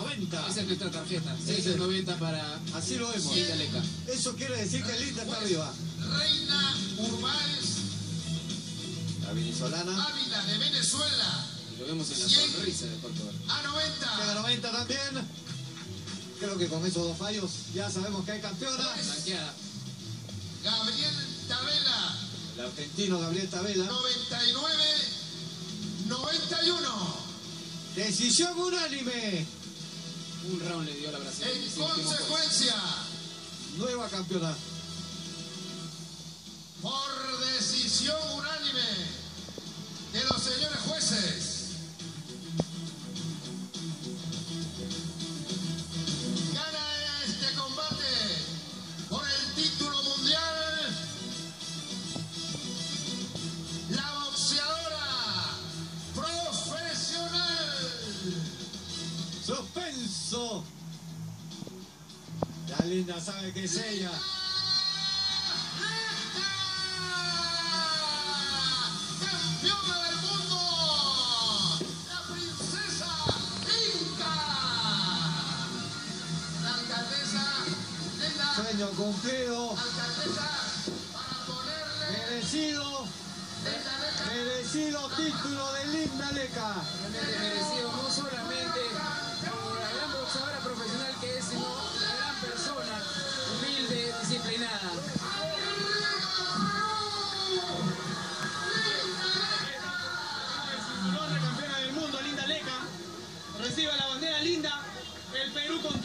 690. Esa es nuestra tarjeta. 690 para Así lo vemos. Eso quiere decir que Linda está arriba. Reina Urbáez La venezolana. Ávila de Venezuela. Y lo vemos en la sonrisa del contador. A Llega 90. 90 también. Creo que con esos dos fallos ya sabemos que hay campeona. Gabriel Tabela. El argentino Gabriel Tabela. 99. 91. Decisión unánime. Un round le dio a la Brasil. En consecuencia, Nueva campeona. por decisión Linda sabe que es ella. ¡Campeona del mundo! ¡La princesa Inca! La alcaldesa Linda, Sueño cumplido. alcaldesa, para ponerle Merecido. Linda Leca. Merecido título de Linda Leca. Merecido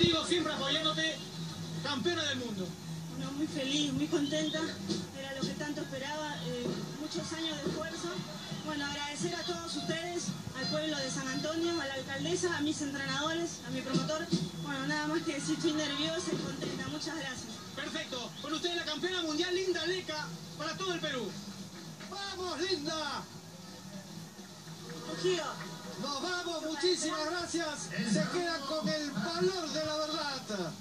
contigo, siempre apoyándote. Campeona del mundo. Bueno, muy feliz, muy contenta, era lo que tanto esperaba, eh, muchos años de esfuerzo. Bueno, agradecer a todos ustedes, al pueblo de San Antonio, a la alcaldesa, a mis entrenadores, a mi promotor. Bueno, nada más que decir, estoy nerviosa y contenta, muchas gracias. Perfecto. Con ustedes la campeona mundial Linda Leca para todo el Perú. ¡Vamos, Linda! Ojío. Nos vamos, muchísimas gracias. Se quedan con el valor de la verdad.